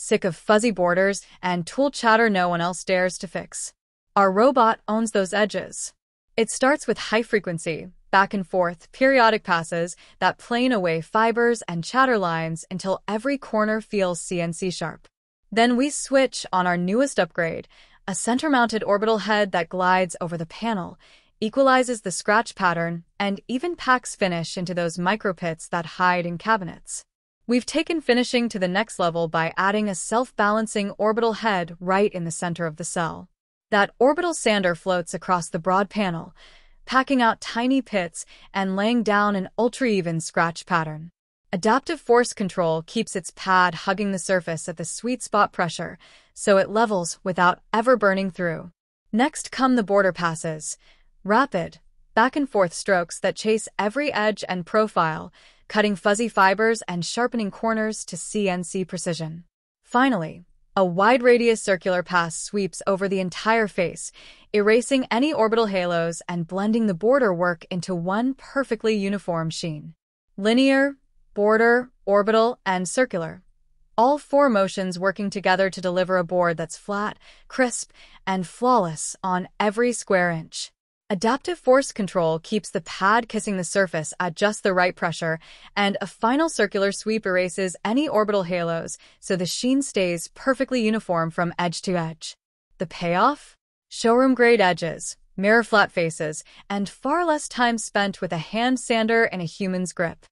sick of fuzzy borders and tool chatter no one else dares to fix. Our robot owns those edges. It starts with high frequency, back and forth, periodic passes that plane away fibers and chatter lines until every corner feels CNC sharp. Then we switch on our newest upgrade, a center-mounted orbital head that glides over the panel, equalizes the scratch pattern, and even packs finish into those micropits that hide in cabinets. We've taken finishing to the next level by adding a self-balancing orbital head right in the center of the cell. That orbital sander floats across the broad panel, packing out tiny pits and laying down an ultra-even scratch pattern. Adaptive force control keeps its pad hugging the surface at the sweet spot pressure, so it levels without ever burning through. Next come the border passes, rapid, back-and-forth strokes that chase every edge and profile, cutting fuzzy fibers and sharpening corners to CNC precision. Finally, a wide radius circular pass sweeps over the entire face, erasing any orbital halos and blending the border work into one perfectly uniform sheen. Linear, border, orbital, and circular. All four motions working together to deliver a board that's flat, crisp, and flawless on every square inch. Adaptive force control keeps the pad kissing the surface at just the right pressure, and a final circular sweep erases any orbital halos so the sheen stays perfectly uniform from edge to edge. The payoff? Showroom-grade edges, mirror flat faces, and far less time spent with a hand sander and a human's grip.